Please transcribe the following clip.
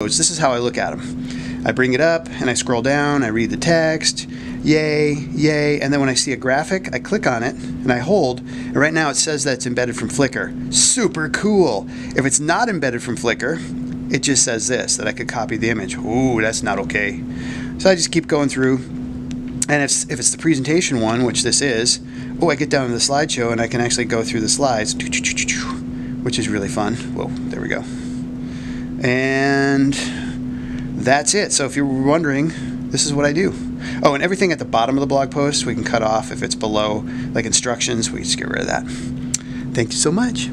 This is how I look at them. I bring it up and I scroll down, I read the text, yay, yay, and then when I see a graphic, I click on it and I hold, and right now it says that it's embedded from Flickr. Super cool. If it's not embedded from Flickr, it just says this, that I could copy the image. Ooh, that's not okay. So I just keep going through, and if, if it's the presentation one, which this is, oh, I get down to the slideshow and I can actually go through the slides, which is really fun. Whoa, there we go. And that's it. So if you're wondering, this is what I do. Oh, and everything at the bottom of the blog post we can cut off if it's below, like instructions, we just get rid of that. Thank you so much.